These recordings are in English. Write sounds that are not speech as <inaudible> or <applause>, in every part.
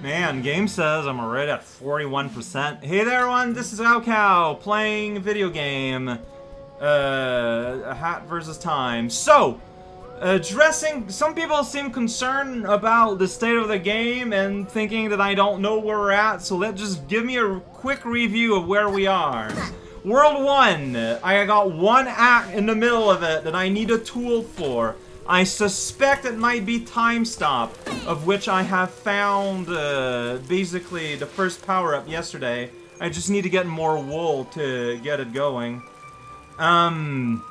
Man, game says I'm already at 41%. Hey there, everyone, this is raocow playing video game. Uh, Hat versus Time. So, addressing, some people seem concerned about the state of the game and thinking that I don't know where we're at, so let's just give me a quick review of where we are. World 1, I got one act in the middle of it that I need a tool for. I suspect it might be Time Stop, of which I have found uh, basically the first power-up yesterday. I just need to get more wool to get it going. Um,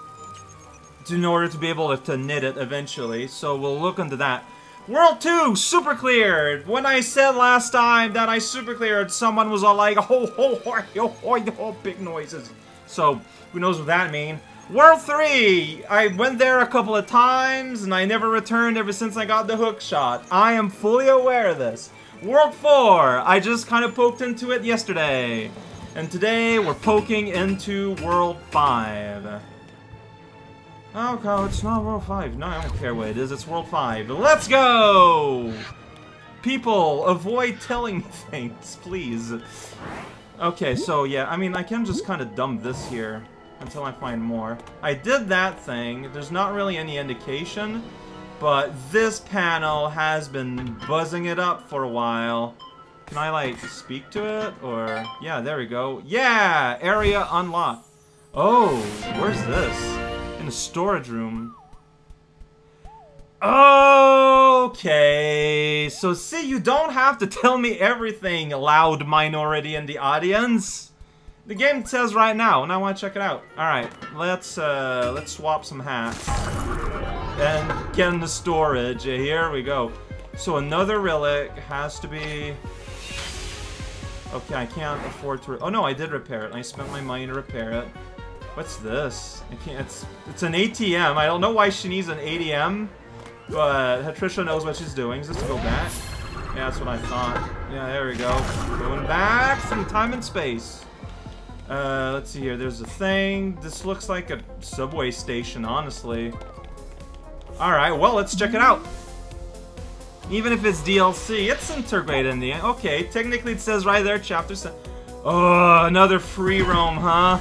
in order to be able to, knit it eventually, so we'll look into that. World 2, super cleared! When I said last time that I super cleared, someone was all like, oh, oh, oh, oh, oh, oh, big noises. So, who knows what that means. World 3! I went there a couple of times, and I never returned ever since I got the hook shot. I am fully aware of this. World 4! I just kind of poked into it yesterday. And today, we're poking into World 5. Oh god, it's not World 5. No, I don't care what it is, it's World 5. Let's go! People, avoid telling me <laughs> things, please. Okay, so yeah, I mean, I can just kind of dump this here until I find more. I did that thing. There's not really any indication, but this panel has been buzzing it up for a while. Can I, like, speak to it? Or, yeah, there we go. Yeah! Area unlocked. Oh, where's this? In the storage room. Okay, so see, you don't have to tell me everything, loud minority in the audience. The game says right now, and I want to check it out. All right, let's uh, let's swap some hats and get in the storage. Here we go. So another relic has to be. Okay, I can't afford to. Oh no, I did repair it. I spent my money to repair it. What's this? I can't. It's it's an ATM. I don't know why she needs an ATM, but Patricia knows what she's doing. Just to go back. Yeah, that's what I thought. Yeah, there we go. Going back through time and space. Uh, let's see here. There's a thing. This looks like a subway station, honestly. Alright, well, let's check it out. Even if it's DLC, it's integrated in the end. Okay, technically it says right there, chapter 7. Oh, another free roam, huh?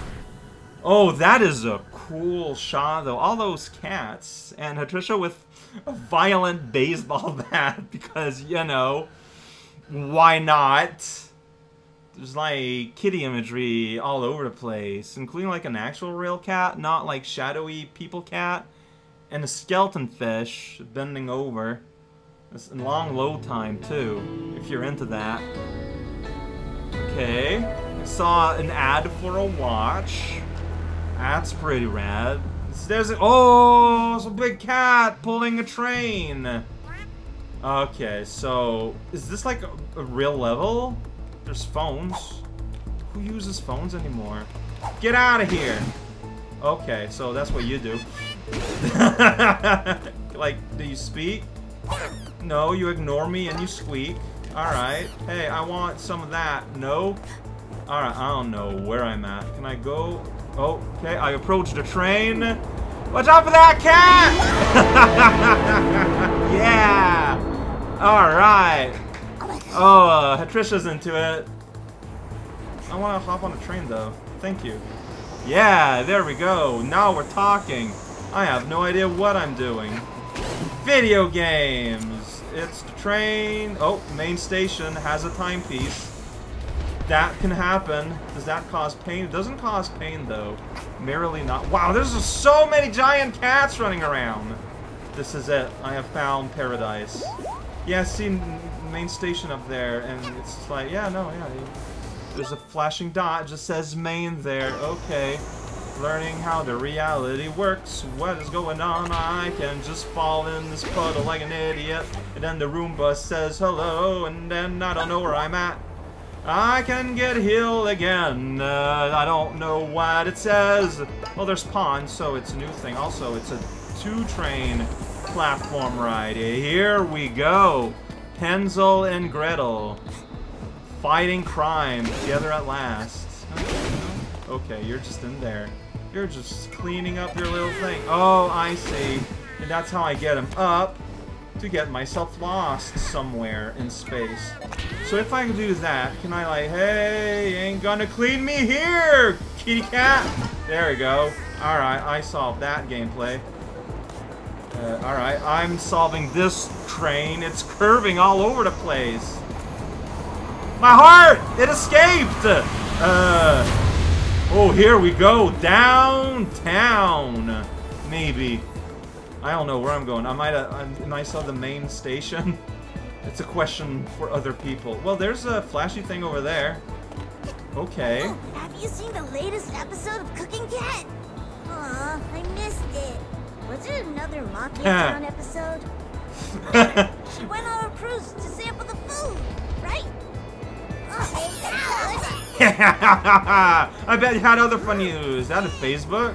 Oh, that is a cool shot, though. All those cats. And Patricia with a violent baseball <laughs> bat, because, you know, why not? There's like kitty imagery all over the place, including like an actual real cat, not like shadowy people cat, and a skeleton fish bending over. It's a long load time too, if you're into that. Okay, I saw an ad for a watch. That's pretty rad. There's a, oh, it's a big cat pulling a train. Okay, so is this like a, a real level? There's phones. Who uses phones anymore? Get out of here! Okay, so that's what you do. <laughs> like, do you speak? No, you ignore me and you squeak. Alright. Hey, I want some of that. No? Alright, I don't know where I'm at. Can I go? Okay, I approach the train. Watch out for that cat! <laughs> yeah! Alright. Oh, uh, Patricia's into it. I want to hop on a train, though. Thank you. Yeah, there we go. Now we're talking. I have no idea what I'm doing. Video games. It's the train. Oh, main station has a timepiece. That can happen. Does that cause pain? It doesn't cause pain, though. Merely not. Wow, there's so many giant cats running around. This is it. I have found paradise. Yeah, see, main station up there, and it's like, yeah, no, yeah. There's a flashing dot, just says main there. Okay. Learning how the reality works. What is going on? I can just fall in this puddle like an idiot. And then the Roomba says hello, and then I don't know where I'm at. I can get healed again. Uh, I don't know what it says. Well, there's pawns, so it's a new thing. Also, it's a two-train platform ride. Here we go. Hansel and Gretel. Fighting crime together at last. Okay, you're just in there. You're just cleaning up your little thing. Oh, I see. And that's how I get him up to get myself lost somewhere in space. So if I can do that, can I like, hey, ain't gonna clean me here, kitty cat? There we go. Alright, I solved that gameplay. Uh, Alright, I'm solving this train. It's curving all over the place. My heart! It escaped! Uh, oh, here we go. Downtown. Maybe. I don't know where I'm going. I might have, I saw the main station? <laughs> It's a question for other people. Well, there's a flashy thing over there. Okay. Oh, have you seen the latest episode of Cooking Cat? Aw, I missed it. Was it another Mafia Town episode? she went on a cruise to sample the food, right? Oh, <laughs> I bet you had other fun news. Is that a Facebook?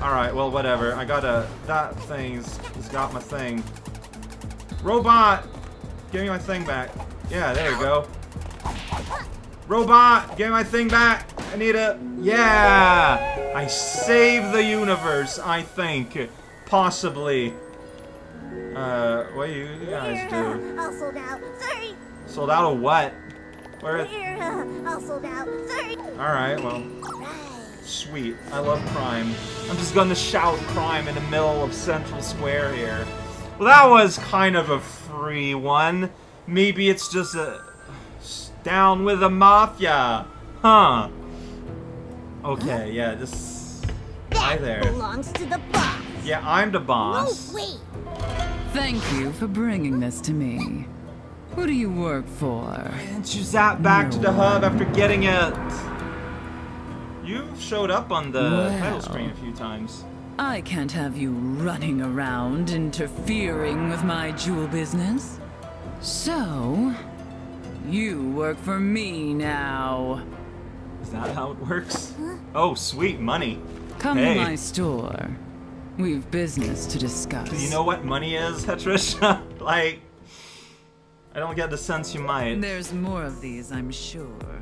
Alright, well, whatever. I gotta... That thing's... He's got my thing. Robot! Give me my thing back. Yeah, there you go. Robot! Give me my thing back! I need it. Yeah! I saved the universe, I think. Possibly. Uh, what do you guys do? All sold out. Sorry. Sold out of what? Where? Here, uh, all sold out. Sorry. Alright, well. Sweet. I love crime. I'm just gonna shout crime in the middle of Central Square here. Well, that was kind of a free one. Maybe it's just a... Down with the Mafia. Huh. Okay, yeah, just... Hi there. belongs to the boss. Yeah, I'm the boss. No, boss. wait. Thank you for bringing this to me. Who do you work for? Didn't you zap back to the hub after getting it? You've showed up on the title screen a few times. I can't have you running around interfering with my jewel business. So, you work for me now. Is that how it works? Oh, sweet, money. Come Hey. to my store. We've business to discuss. Do you know what money is, Hetrish? <laughs> like, I don't get the sense you might. There's more of these, I'm sure.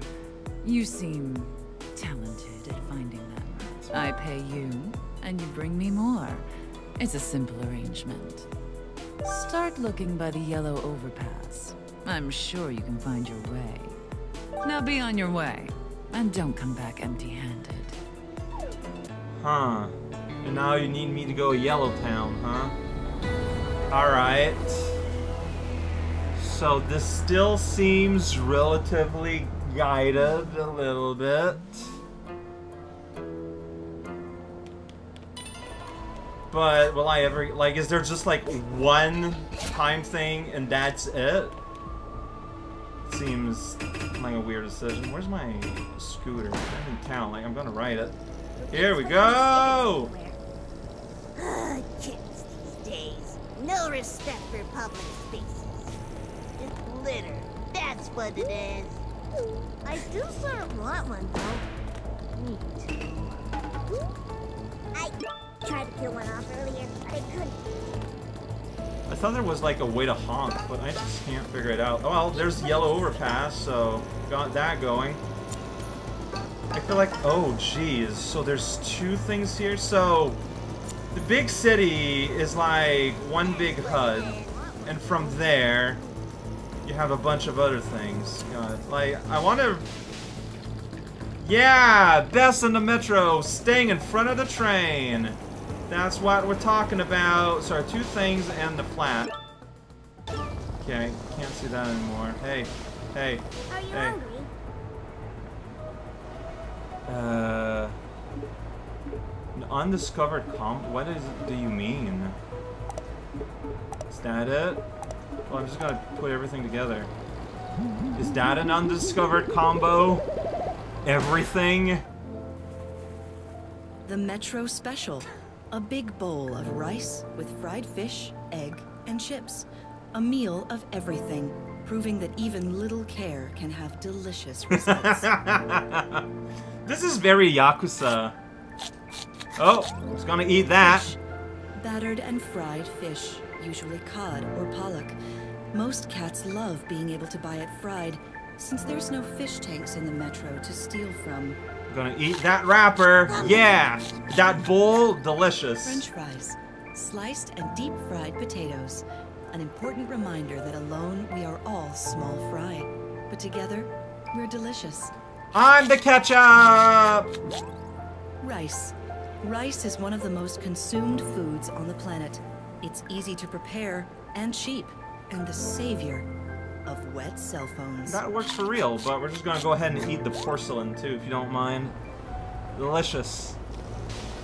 You seem talented at finding them. I pay you, and you bring me more. It's a simple arrangement. Start looking by the yellow overpass. I'm sure you can find your way. Now be on your way, and don't come back empty-handed. Huh. And now you need me to go Yellowtown, huh? Alright. So this still seems relatively guided a little bit. But will I ever like is there just like one time thing and that's it? Seems like a weird decision. Where's my scooter? I'm in town, like I'm gonna ride it. Here we go! Ah, kids these days. No respect for public spaces. It's litter. That's what it is. I do sort of want one, though. Me too. I tried to kill one off earlier. but I couldn't. I thought there was like a way to honk, but I just can't figure it out. Well, there's yellow overpass, so got that going. I feel like, oh geez, so there's two things here. So the big city is like one big HUD, and from there you have a bunch of other things. God, like I want to. Yeah, best in the metro, staying in front of the train. That's what we're talking about. Sorry, two things and the flat. Okay, can't see that anymore. Hey, hey, Are you hey. hungry? Uh, an undiscovered comp. What is? Do you mean? Is that it? Well, I'm just gonna put everything together. Is that an undiscovered combo? Everything? The Metro Special. A big bowl of rice with fried fish, egg, and chips. A meal of everything, proving that even little care can have delicious <laughs> results. this is very Yakuza. Oh, I was gonna eat that. Fish. Battered and fried fish, usually cod or pollock. Most cats love being able to buy it fried, since there's no fish tanks in the Metro to steal from. Gonna eat that wrapper. Yeah, that bowl, delicious. French fries, sliced and deep fried potatoes. An important reminder that alone we are all small fry. but together, we're delicious. I'm the ketchup! Rice. Rice is one of the most consumed foods on the planet. It's easy to prepare and cheap, and the savior of wet cell phones. That works for real, but we're just gonna go ahead and eat the porcelain too, if you don't mind. Delicious.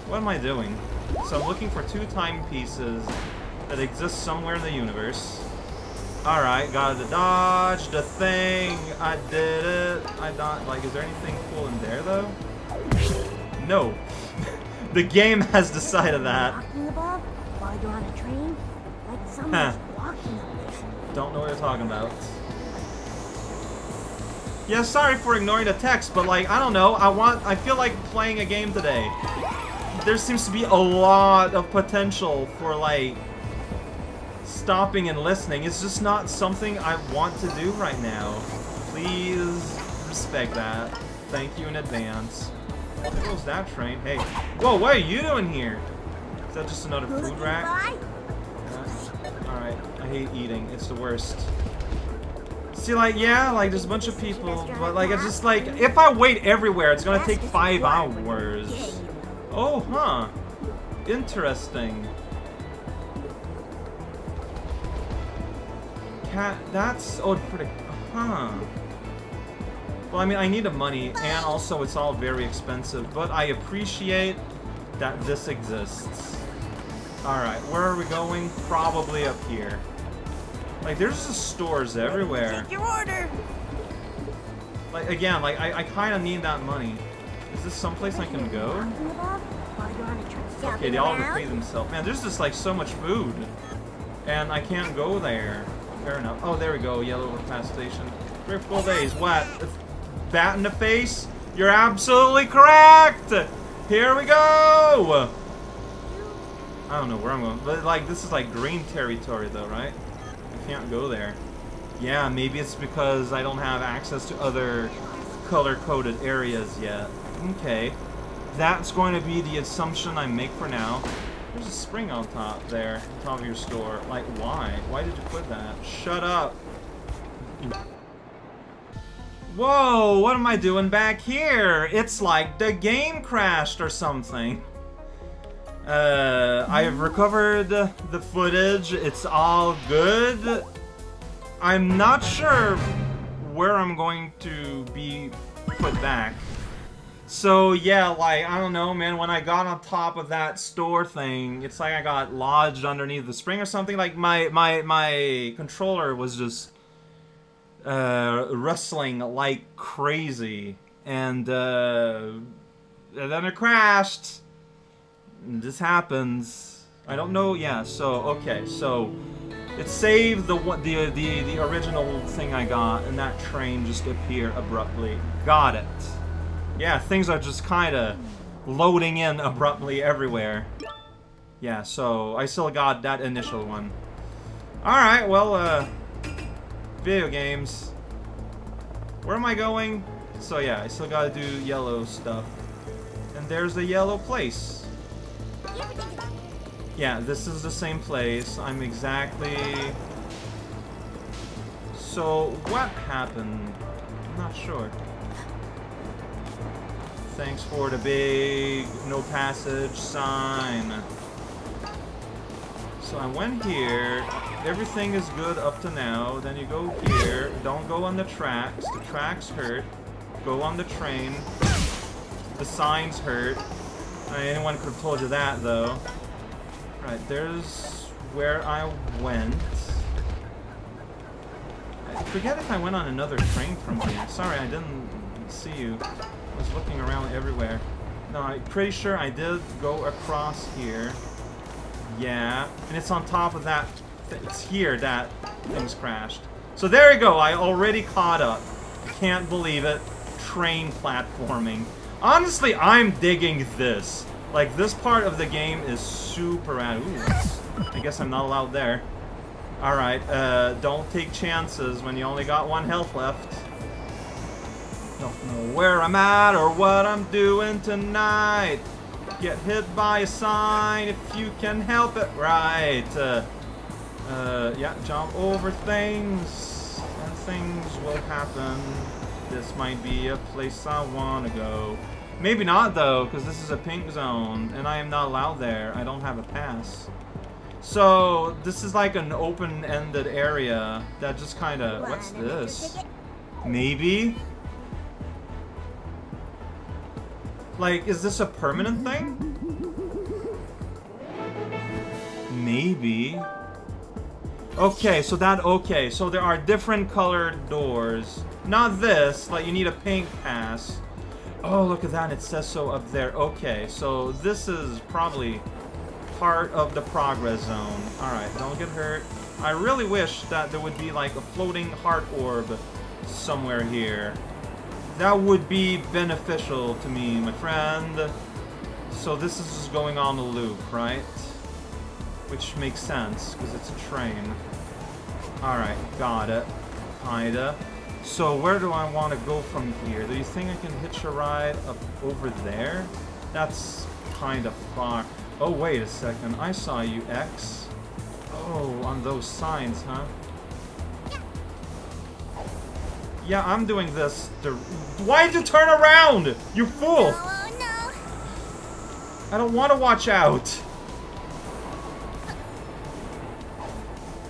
What am I doing? So I'm looking for two timepieces that exist somewhere in the universe. Alright, gotta dodge the thing. I did it. I don't like is there anything cool in there though? No. <laughs> the game has decided that. Walking above while you're on a train, like someone's walking up there. Don't know what you're talking about. Yeah, sorry for ignoring the text, but like, I don't know, I want, I feel like playing a game today. There seems to be a lot of potential for like, stopping and listening. It's just not something I want to do right now. Please respect that. Thank you in advance. There goes that train. Hey, whoa, what are you doing here? Is that just another food rack? Hate eating. It's the worst. See, like, yeah, like, there's a bunch of people, but, like, it's just, like, if I wait everywhere, it's gonna take five hours. Oh, huh. Interesting. Cat, that's, oh, for the, huh. Well, I mean, I need the money, and also it's all very expensive, but I appreciate that this exists. Alright, where are we going? Probably up here. Like, there's just stores everywhere. Take your order. Like, again, like, I, I kind of need that money. Is this someplace I can go? Walking above while you're on a train. Okay, they all around? repeat themselves. Man, there's just, like, so much food. And I can't go there. Fair enough. Oh, there we go. Yellow overpass station. Three or four days. What? Bat in the face? You're absolutely correct! Here we go! I don't know where I'm going. But, like, this is, like, green territory, though, right? Can't go there. Yeah, maybe it's because I don't have access to other color-coded areas yet. Okay. That's going to be the assumption I make for now. There's a spring on top there, on top of your store. Like, why? Why did you put that? Shut up. Whoa, what am I doing back here? It's like the game crashed or something. Uh, I have recovered the footage. It's all good. I'm not sure where I'm going to be put back. So yeah, like, I don't know, man, when I got on top of that store thing, it's like I got lodged underneath the spring or something. Like, my, my, my controller was just uh, rustling like crazy. And, uh, and then it crashed. This happens. I don't know, yeah, so, okay, so... It saved the the, the the original thing I got, and that train just appeared abruptly. Got it. Yeah, things are just kind of loading in abruptly everywhere. Yeah, so I still got that initial one. Alright, well, uh... Video games. Where am I going? So yeah, I still gotta do yellow stuff. And there's the yellow place. Yeah, this is the same place. I'm exactly... So, what happened? I'm not sure. Thanks for the big no passage sign. So I went here. Everything is good up to now. Then you go here. Don't go on the tracks. The tracks hurt. Go on the train. The signs hurt. I mean, anyone could have told you that, though. Right, there's where I went. I forget if I went on another train from here. Sorry, I didn't see you. I was looking around everywhere. No, I'm pretty sure I did go across here. Yeah, and it's on top of that. Th it's here that things crashed. So there you go. I already caught up. Can't believe it. Train platforming. Honestly, I'm digging this. Like, this part of the game is super. Ooh, I guess I'm not allowed there. Alright, uh, don't take chances when you only got one health left. Don't know where I'm at or what I'm doing tonight. Get hit by a sign if you can help it. Right. Uh, uh, yeah, jump over things and things will happen. This might be a place I want to go. Maybe not, though, because this is a pink zone, and I am not allowed there. I don't have a pass. So, this is like an open-ended area that just kind of... What's Want an extra this? Maybe? Like, is this a permanent thing? Maybe. Okay, so that, okay, so there are different colored doors. Not this, like you need a pink pass. Oh, look at that, it says so up there. Okay, so this is probably part of the progress zone. Alright, don't get hurt. I really wish that there would be like a floating heart orb somewhere here. That would be beneficial to me, my friend. So this is just going on a loop, right? Which makes sense, because it's a train. Alright, got it. Kinda. So where do I want to go from here? Do you think I can hitch a ride up over there? That's kind of far. Oh, wait a second. I saw you, X. Oh, on those signs, huh? Yeah, I'm doing this. Why'd you turn around? You fool! Oh no! I don't want to watch out.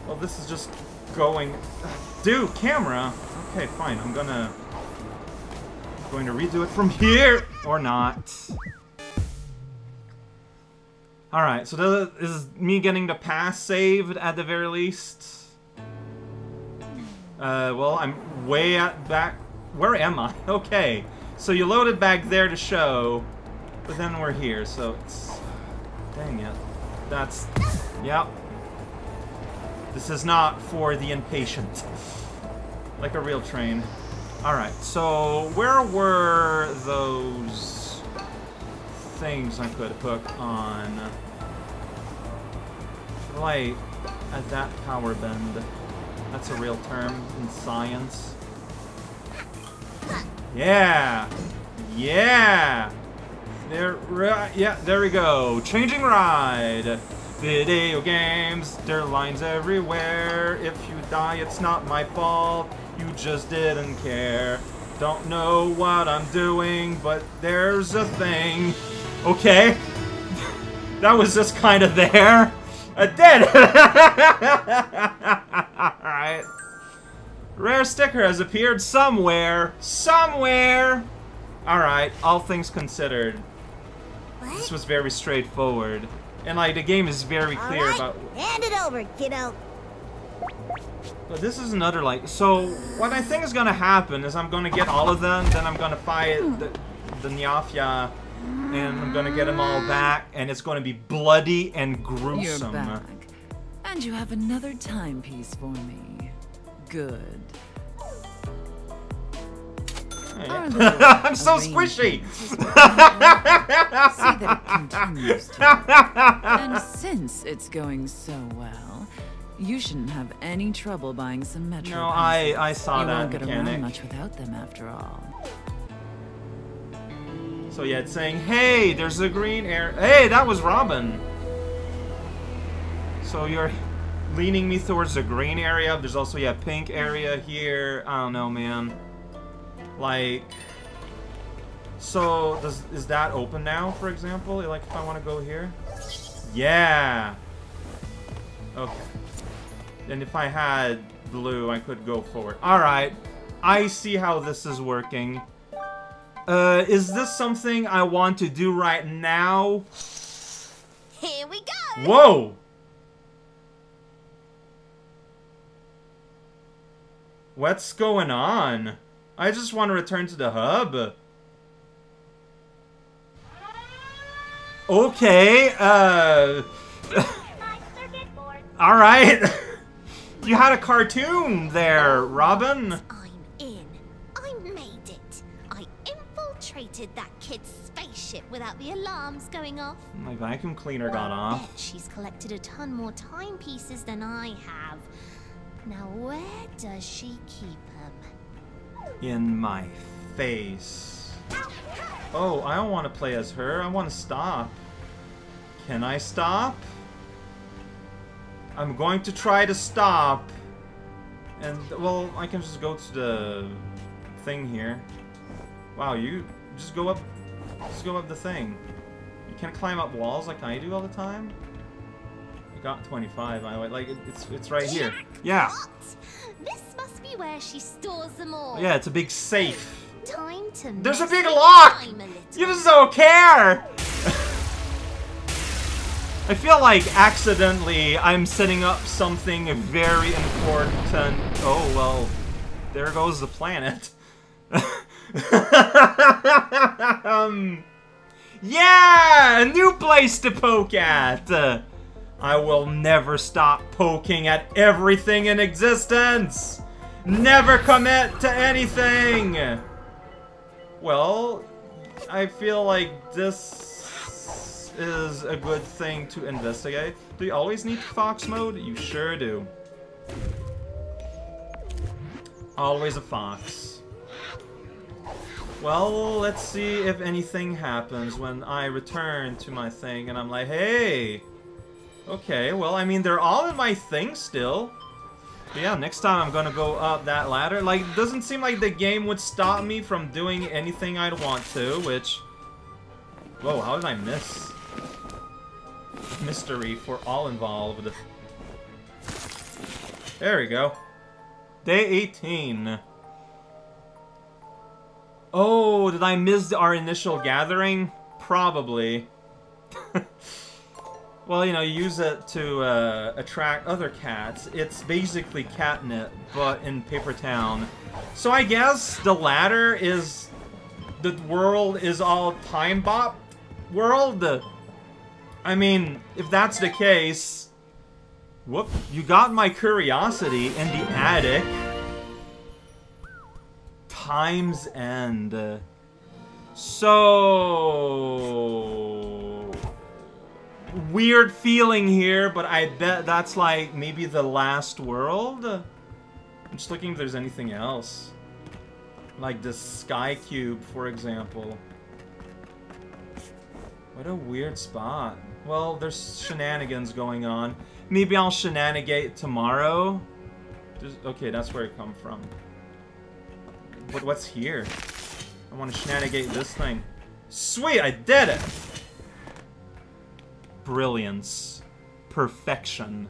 Well, this is just going... Dude, camera! Okay, fine. I'm gonna... going to redo it from here! Or not. Alright, so this is me getting the pass saved at the very least. Uh, well, I'm way at back... Where am I? <laughs> Okay. So you loaded back there to show, but then we're here, so it's... Dang it. That's... Yep. This is not for the impatient. Like a real train. Alright, so where were those things I could hook on? Right at that power bend. That's a real term in science. Yeah! Yeah! There, yeah, there we go. Changing ride. Video games, there are lines everywhere. If you die, it's not my fault. You just didn't care. Don't know what I'm doing, but there's a thing. Okay. <laughs> that was just kind of there. I did. <laughs> Alright. Rare sticker has appeared somewhere. Somewhere! Alright, all things considered. This was very straightforward. And like the game is very clear Alright, about hand it over, kiddo. but this is another like so what I think is gonna happen is I'm gonna get all of them, then I'm gonna fight hmm. the the Nyafia and I'm gonna get them all back and it's gonna be bloody and gruesome. You're gruesome. back. And you have another timepiece for me. Good. <laughs> I'm so squishy! arrangement is working out. See that it <laughs> continues to. And since it's going so well, you shouldn't have any trouble buying some metro No, I- I saw you that won't get mechanic. around much without them after all. So yeah, it's saying, hey, there's a green area. Hey, that was Robin. So you're leaning me towards the green area. There's also yeah, pink area here. I don't know, man. Like, so does is that open now? For example, like if I want to go here. Yeah. Okay. And if I had blue, I could go forward. All right. I see how this is working. Uh, is this something I want to do right now? Here we go. Whoa! What's going on? I just want to return to the hub. Okay, uh... <laughs> Alright. <laughs> you had a cartoon there, Robin. I'm in. I made it. I infiltrated that kid's spaceship without the alarms going off. My vacuum cleaner got off. she's collected a ton more timepieces than I have. Now where does she keep them? In my face. Oh, I don't want to play as her. I want to stop. Can I stop? I'm going to try to stop. And, well, I can just go to the thing here. Wow, you just go up, just go up the thing. You can't climb up walls like I do all the time. I got 25, I like, it, it's, it's right here. Yeah, What? This where she stores them all. yeah, it's a big safe. Time to There's a big lock! a. You just don't care! <laughs> I feel like accidentally I'm setting up something very important. Oh, well, there goes the planet. <laughs> um, yeah! A new place to poke at! Uh, I will never stop poking at everything in existence! Never commit to anything! Well, I feel like this is a good thing to investigate. Do you always need Fox mode? You sure do. Always a fox. Well, let's see if anything happens when I return to my thing and I'm like, hey! Okay, well, I mean, they're all in my thing still. But yeah, next time I'm gonna go up that ladder. Like, it doesn't seem like the game would stop me from doing anything I'd want to, which... Whoa, how did I miss? Mystery for all involved. There we go. Day 18. Oh, did I miss our initial gathering? Probably. <laughs> Well, you know, you use it to uh, attract other cats. It's basically catnip, but in Paper Town. So I guess the latter is the world is all time bop world. I mean, if that's the case, whoop, you got my curiosity in the attic. Time's End. So weird feeling here, but I bet that's like maybe the last world. I'm just looking if there's anything else. Like the Sky Cube, for example. What a weird spot. Well, there's shenanigans going on. Maybe I'll shenanigate tomorrow. There's, okay, that's where it come from. But what's here? I want to shenanigate this thing. Sweet, I did it! Brilliance. Perfection.